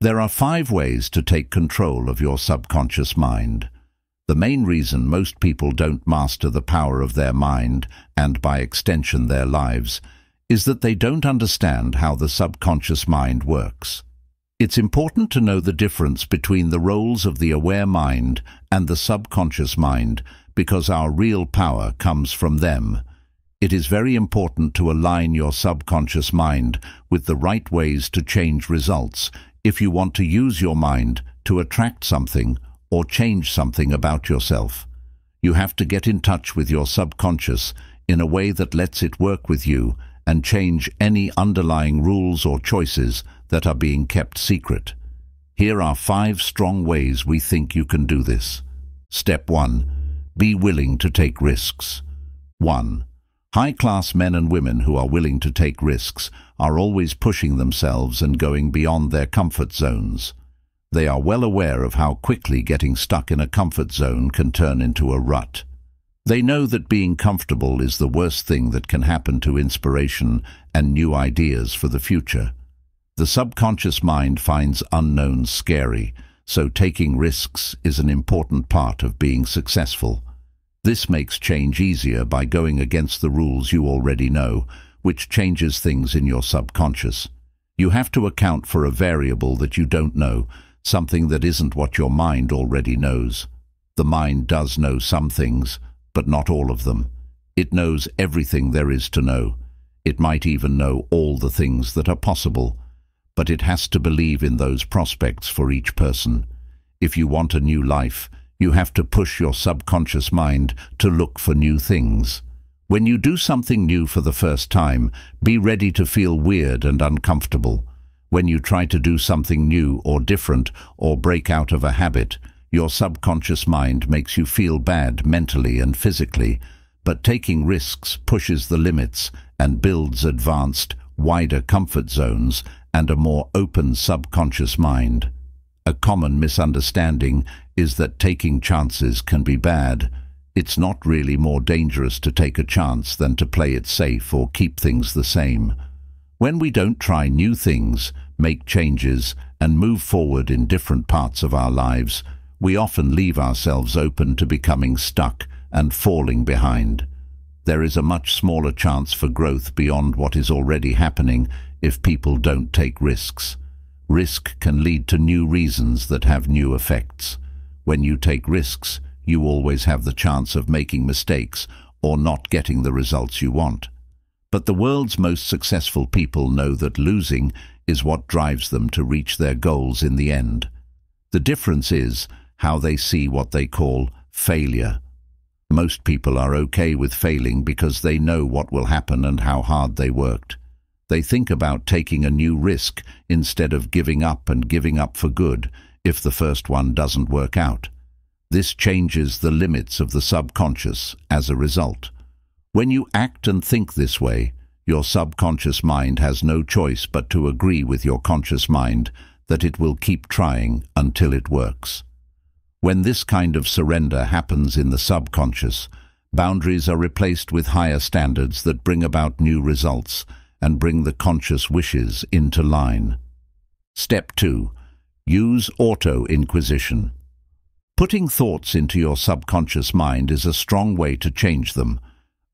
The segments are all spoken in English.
There are five ways to take control of your subconscious mind. The main reason most people don't master the power of their mind, and by extension their lives, is that they don't understand how the subconscious mind works. It's important to know the difference between the roles of the aware mind and the subconscious mind because our real power comes from them. It is very important to align your subconscious mind with the right ways to change results if you want to use your mind to attract something or change something about yourself. You have to get in touch with your subconscious in a way that lets it work with you and change any underlying rules or choices that are being kept secret. Here are five strong ways we think you can do this. Step 1. Be willing to take risks. 1. High-class men and women who are willing to take risks are always pushing themselves and going beyond their comfort zones. They are well aware of how quickly getting stuck in a comfort zone can turn into a rut. They know that being comfortable is the worst thing that can happen to inspiration and new ideas for the future. The subconscious mind finds unknowns scary, so taking risks is an important part of being successful. This makes change easier by going against the rules you already know, which changes things in your subconscious. You have to account for a variable that you don't know, something that isn't what your mind already knows. The mind does know some things, but not all of them. It knows everything there is to know. It might even know all the things that are possible, but it has to believe in those prospects for each person. If you want a new life, you have to push your subconscious mind to look for new things. When you do something new for the first time, be ready to feel weird and uncomfortable. When you try to do something new or different or break out of a habit, your subconscious mind makes you feel bad mentally and physically, but taking risks pushes the limits and builds advanced, wider comfort zones and a more open subconscious mind. A common misunderstanding is that taking chances can be bad. It's not really more dangerous to take a chance than to play it safe or keep things the same. When we don't try new things, make changes, and move forward in different parts of our lives, we often leave ourselves open to becoming stuck and falling behind. There is a much smaller chance for growth beyond what is already happening if people don't take risks. Risk can lead to new reasons that have new effects. When you take risks, you always have the chance of making mistakes or not getting the results you want. But the world's most successful people know that losing is what drives them to reach their goals in the end. The difference is how they see what they call failure. Most people are okay with failing because they know what will happen and how hard they worked. They think about taking a new risk instead of giving up and giving up for good if the first one doesn't work out. This changes the limits of the subconscious as a result. When you act and think this way, your subconscious mind has no choice but to agree with your conscious mind that it will keep trying until it works. When this kind of surrender happens in the subconscious, boundaries are replaced with higher standards that bring about new results and bring the conscious wishes into line. Step 2. Use auto-inquisition. Putting thoughts into your subconscious mind is a strong way to change them,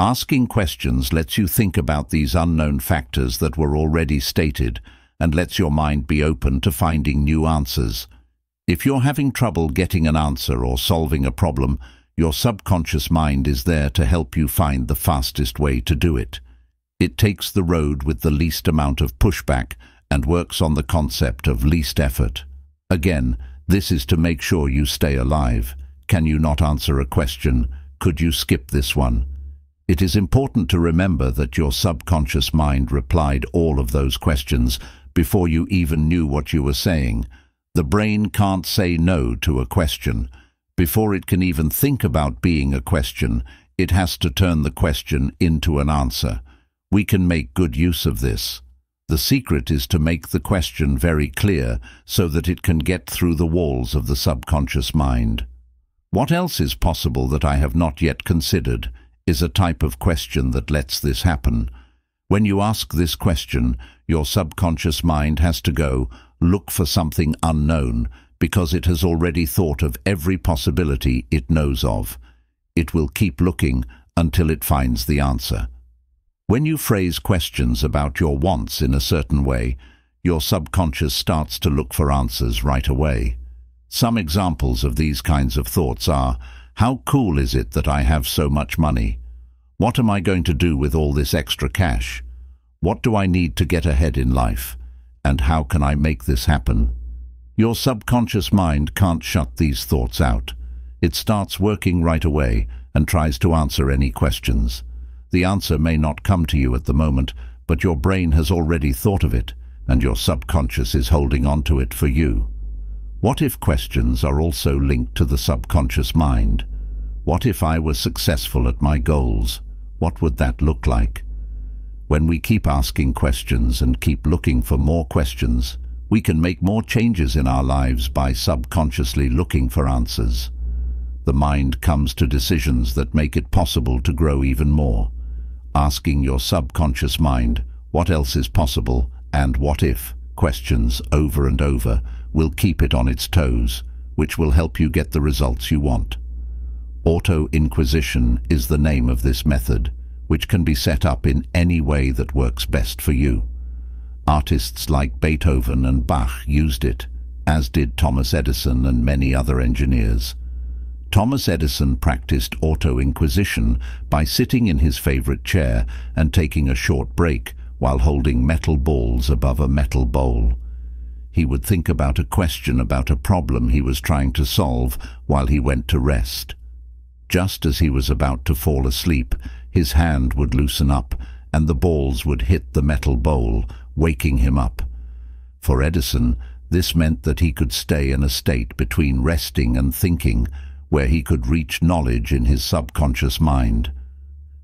Asking questions lets you think about these unknown factors that were already stated and lets your mind be open to finding new answers. If you're having trouble getting an answer or solving a problem, your subconscious mind is there to help you find the fastest way to do it. It takes the road with the least amount of pushback and works on the concept of least effort. Again, this is to make sure you stay alive. Can you not answer a question? Could you skip this one? It is important to remember that your subconscious mind replied all of those questions before you even knew what you were saying. The brain can't say no to a question. Before it can even think about being a question, it has to turn the question into an answer. We can make good use of this. The secret is to make the question very clear so that it can get through the walls of the subconscious mind. What else is possible that I have not yet considered? is a type of question that lets this happen. When you ask this question, your subconscious mind has to go, look for something unknown because it has already thought of every possibility it knows of. It will keep looking until it finds the answer. When you phrase questions about your wants in a certain way, your subconscious starts to look for answers right away. Some examples of these kinds of thoughts are, how cool is it that I have so much money? What am I going to do with all this extra cash? What do I need to get ahead in life? And how can I make this happen? Your subconscious mind can't shut these thoughts out. It starts working right away and tries to answer any questions. The answer may not come to you at the moment, but your brain has already thought of it, and your subconscious is holding on to it for you. What if questions are also linked to the subconscious mind? What if I were successful at my goals? What would that look like? When we keep asking questions and keep looking for more questions, we can make more changes in our lives by subconsciously looking for answers. The mind comes to decisions that make it possible to grow even more asking your subconscious mind what else is possible and what if questions over and over will keep it on its toes, which will help you get the results you want. Auto-inquisition is the name of this method, which can be set up in any way that works best for you. Artists like Beethoven and Bach used it, as did Thomas Edison and many other engineers. Thomas Edison practiced auto-inquisition by sitting in his favorite chair and taking a short break while holding metal balls above a metal bowl. He would think about a question about a problem he was trying to solve while he went to rest. Just as he was about to fall asleep, his hand would loosen up and the balls would hit the metal bowl, waking him up. For Edison, this meant that he could stay in a state between resting and thinking, where he could reach knowledge in his subconscious mind.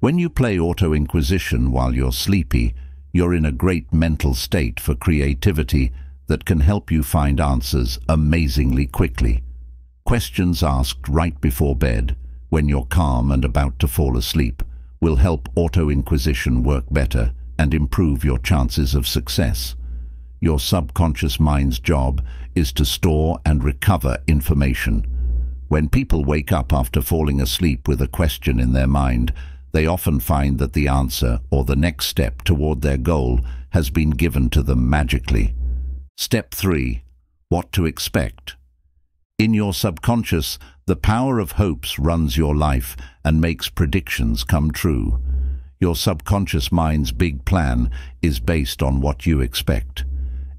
When you play Auto-Inquisition while you're sleepy, you're in a great mental state for creativity that can help you find answers amazingly quickly. Questions asked right before bed, when you're calm and about to fall asleep, will help Auto-Inquisition work better and improve your chances of success. Your subconscious mind's job is to store and recover information, when people wake up after falling asleep with a question in their mind, they often find that the answer or the next step toward their goal has been given to them magically. Step 3. What to expect. In your subconscious, the power of hopes runs your life and makes predictions come true. Your subconscious mind's big plan is based on what you expect.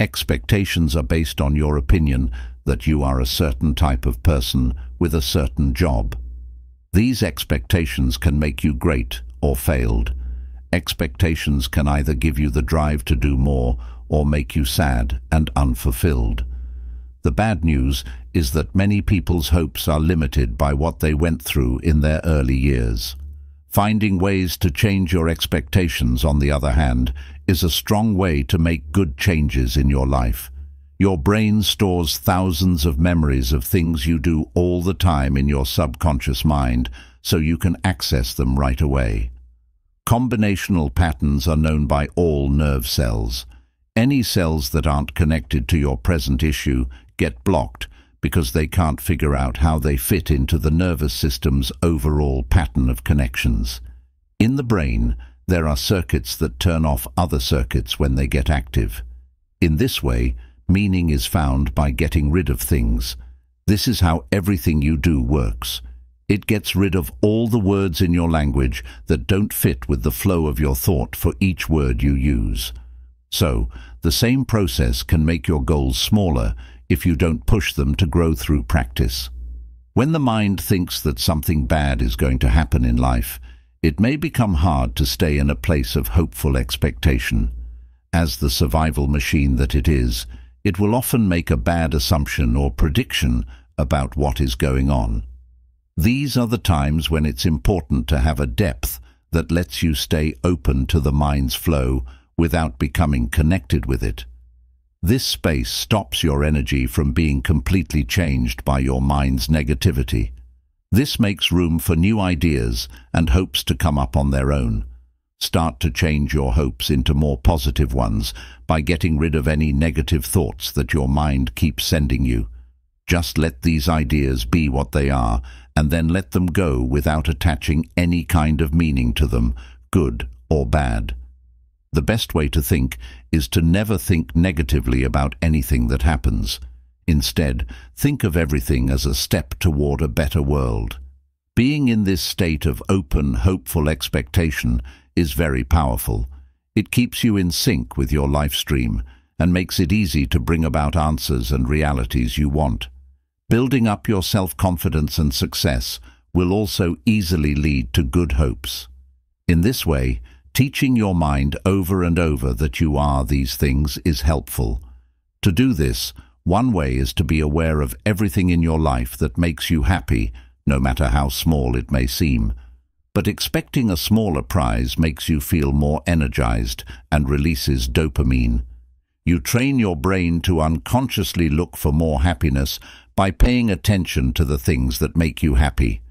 Expectations are based on your opinion that you are a certain type of person with a certain job. These expectations can make you great or failed. Expectations can either give you the drive to do more or make you sad and unfulfilled. The bad news is that many people's hopes are limited by what they went through in their early years. Finding ways to change your expectations, on the other hand, is a strong way to make good changes in your life. Your brain stores thousands of memories of things you do all the time in your subconscious mind, so you can access them right away. Combinational patterns are known by all nerve cells. Any cells that aren't connected to your present issue get blocked because they can't figure out how they fit into the nervous system's overall pattern of connections. In the brain, there are circuits that turn off other circuits when they get active. In this way, Meaning is found by getting rid of things. This is how everything you do works. It gets rid of all the words in your language that don't fit with the flow of your thought for each word you use. So, the same process can make your goals smaller if you don't push them to grow through practice. When the mind thinks that something bad is going to happen in life, it may become hard to stay in a place of hopeful expectation. As the survival machine that it is, it will often make a bad assumption or prediction about what is going on. These are the times when it's important to have a depth that lets you stay open to the mind's flow without becoming connected with it. This space stops your energy from being completely changed by your mind's negativity. This makes room for new ideas and hopes to come up on their own. Start to change your hopes into more positive ones by getting rid of any negative thoughts that your mind keeps sending you. Just let these ideas be what they are and then let them go without attaching any kind of meaning to them, good or bad. The best way to think is to never think negatively about anything that happens. Instead, think of everything as a step toward a better world. Being in this state of open, hopeful expectation is very powerful. It keeps you in sync with your life stream and makes it easy to bring about answers and realities you want. Building up your self-confidence and success will also easily lead to good hopes. In this way, teaching your mind over and over that you are these things is helpful. To do this, one way is to be aware of everything in your life that makes you happy, no matter how small it may seem. But expecting a smaller prize makes you feel more energized and releases dopamine. You train your brain to unconsciously look for more happiness by paying attention to the things that make you happy.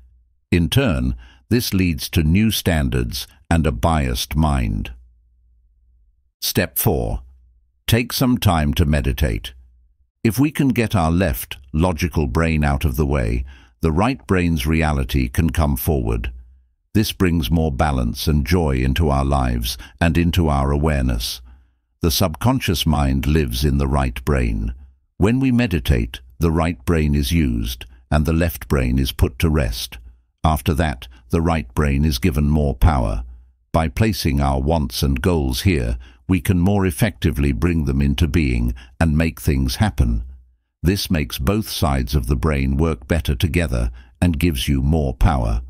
In turn, this leads to new standards and a biased mind. Step 4. Take some time to meditate. If we can get our left, logical brain out of the way, the right brain's reality can come forward. This brings more balance and joy into our lives and into our awareness. The subconscious mind lives in the right brain. When we meditate, the right brain is used and the left brain is put to rest. After that, the right brain is given more power. By placing our wants and goals here, we can more effectively bring them into being and make things happen. This makes both sides of the brain work better together and gives you more power.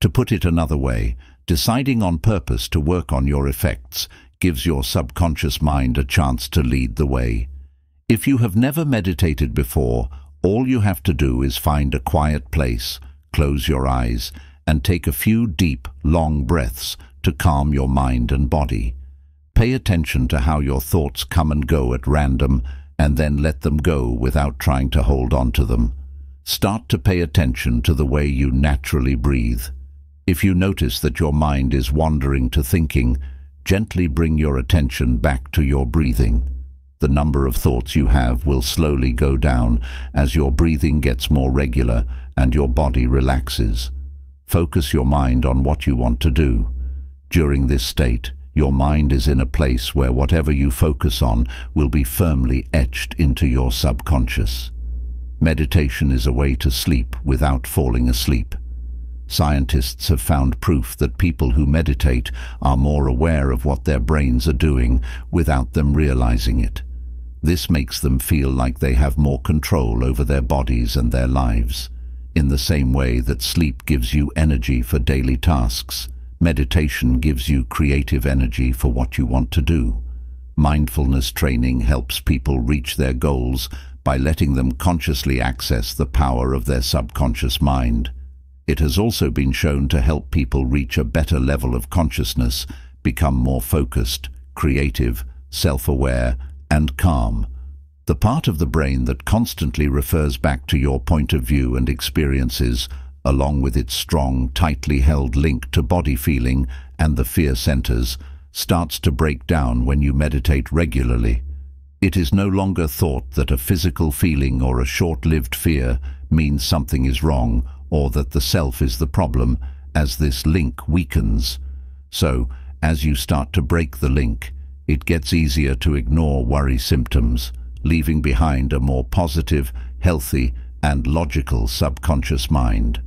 To put it another way, deciding on purpose to work on your effects gives your subconscious mind a chance to lead the way. If you have never meditated before, all you have to do is find a quiet place, close your eyes, and take a few deep, long breaths to calm your mind and body. Pay attention to how your thoughts come and go at random, and then let them go without trying to hold on to them. Start to pay attention to the way you naturally breathe. If you notice that your mind is wandering to thinking, gently bring your attention back to your breathing the number of thoughts you have will slowly go down as your breathing gets more regular and your body relaxes. Focus your mind on what you want to do. During this state, your mind is in a place where whatever you focus on will be firmly etched into your subconscious. Meditation is a way to sleep without falling asleep. Scientists have found proof that people who meditate are more aware of what their brains are doing without them realizing it. This makes them feel like they have more control over their bodies and their lives. In the same way that sleep gives you energy for daily tasks, meditation gives you creative energy for what you want to do. Mindfulness training helps people reach their goals by letting them consciously access the power of their subconscious mind. It has also been shown to help people reach a better level of consciousness, become more focused, creative, self-aware, and calm. The part of the brain that constantly refers back to your point of view and experiences, along with its strong, tightly held link to body feeling and the fear centers, starts to break down when you meditate regularly. It is no longer thought that a physical feeling or a short-lived fear means something is wrong or that the self is the problem, as this link weakens. So, as you start to break the link, it gets easier to ignore worry symptoms, leaving behind a more positive, healthy and logical subconscious mind.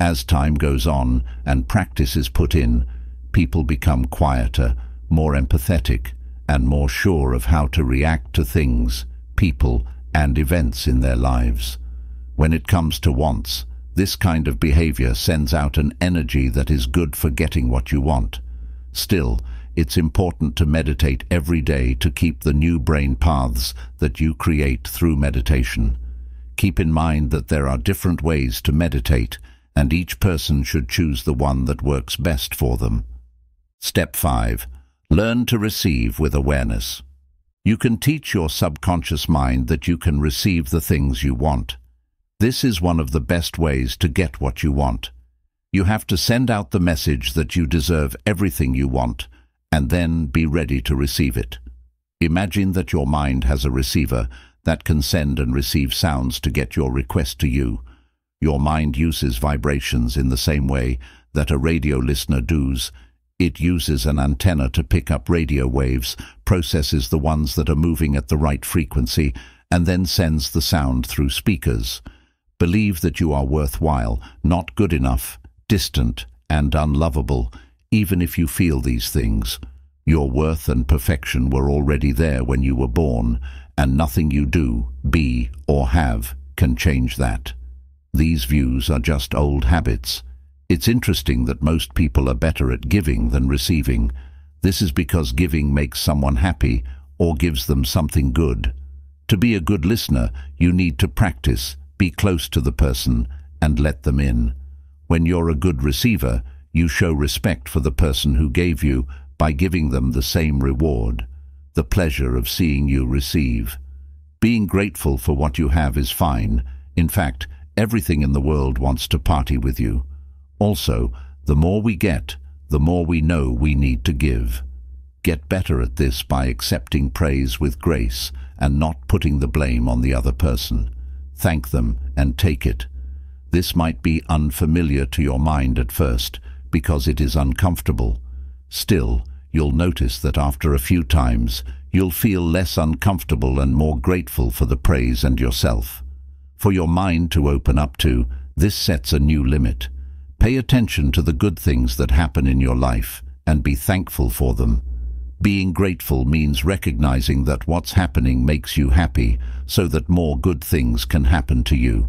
As time goes on and practice is put in, people become quieter, more empathetic and more sure of how to react to things, people and events in their lives. When it comes to wants, this kind of behavior sends out an energy that is good for getting what you want. Still, it's important to meditate every day to keep the new brain paths that you create through meditation. Keep in mind that there are different ways to meditate, and each person should choose the one that works best for them. Step 5. Learn to receive with awareness. You can teach your subconscious mind that you can receive the things you want. This is one of the best ways to get what you want. You have to send out the message that you deserve everything you want, and then be ready to receive it. Imagine that your mind has a receiver that can send and receive sounds to get your request to you. Your mind uses vibrations in the same way that a radio listener does. It uses an antenna to pick up radio waves, processes the ones that are moving at the right frequency, and then sends the sound through speakers. Believe that you are worthwhile, not good enough, distant, and unlovable, even if you feel these things. Your worth and perfection were already there when you were born, and nothing you do, be, or have can change that. These views are just old habits. It's interesting that most people are better at giving than receiving. This is because giving makes someone happy or gives them something good. To be a good listener, you need to practice, be close to the person, and let them in. When you're a good receiver, you show respect for the person who gave you by giving them the same reward, the pleasure of seeing you receive. Being grateful for what you have is fine. In fact, everything in the world wants to party with you. Also, the more we get, the more we know we need to give. Get better at this by accepting praise with grace and not putting the blame on the other person. Thank them and take it. This might be unfamiliar to your mind at first because it is uncomfortable. Still, you'll notice that after a few times, you'll feel less uncomfortable and more grateful for the praise and yourself. For your mind to open up to, this sets a new limit. Pay attention to the good things that happen in your life and be thankful for them. Being grateful means recognizing that what's happening makes you happy so that more good things can happen to you.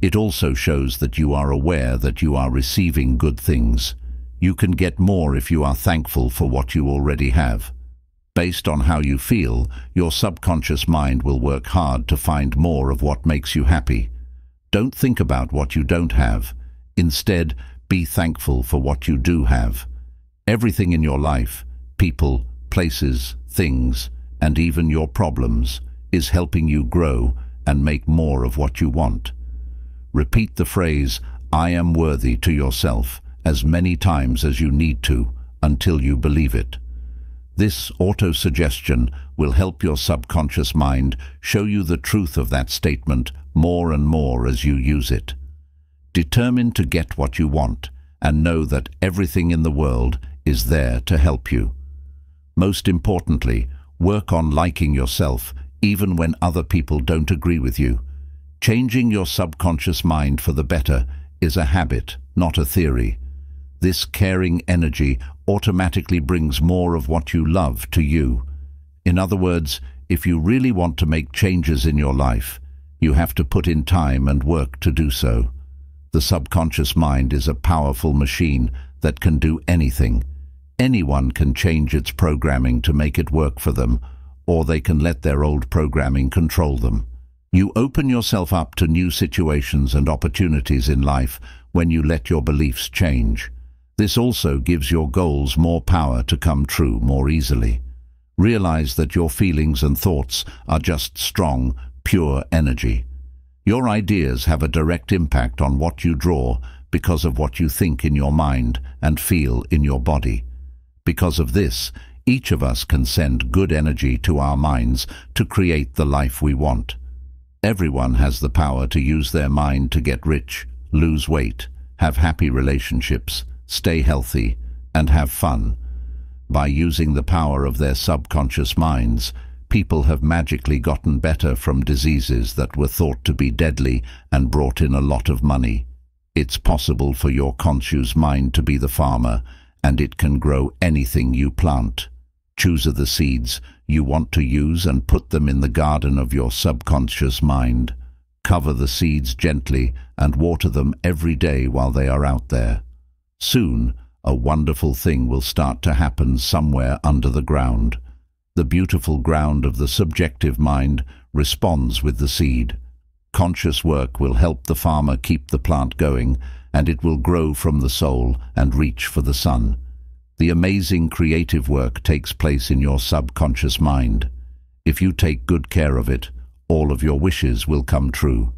It also shows that you are aware that you are receiving good things. You can get more if you are thankful for what you already have. Based on how you feel, your subconscious mind will work hard to find more of what makes you happy. Don't think about what you don't have. Instead, be thankful for what you do have. Everything in your life, people, places, things, and even your problems is helping you grow and make more of what you want. Repeat the phrase, I am worthy to yourself as many times as you need to until you believe it. This auto-suggestion will help your subconscious mind show you the truth of that statement more and more as you use it. Determine to get what you want and know that everything in the world is there to help you. Most importantly, work on liking yourself even when other people don't agree with you. Changing your subconscious mind for the better is a habit, not a theory. This caring energy automatically brings more of what you love to you. In other words, if you really want to make changes in your life, you have to put in time and work to do so. The subconscious mind is a powerful machine that can do anything. Anyone can change its programming to make it work for them, or they can let their old programming control them. You open yourself up to new situations and opportunities in life when you let your beliefs change. This also gives your goals more power to come true more easily. Realize that your feelings and thoughts are just strong, pure energy. Your ideas have a direct impact on what you draw because of what you think in your mind and feel in your body. Because of this, each of us can send good energy to our minds to create the life we want. Everyone has the power to use their mind to get rich, lose weight, have happy relationships, stay healthy, and have fun. By using the power of their subconscious minds, people have magically gotten better from diseases that were thought to be deadly and brought in a lot of money. It's possible for your conscious mind to be the farmer and it can grow anything you plant. Choose the seeds you want to use and put them in the garden of your subconscious mind. Cover the seeds gently and water them every day while they are out there. Soon, a wonderful thing will start to happen somewhere under the ground. The beautiful ground of the subjective mind responds with the seed. Conscious work will help the farmer keep the plant going and it will grow from the soul and reach for the sun. The amazing creative work takes place in your subconscious mind. If you take good care of it, all of your wishes will come true.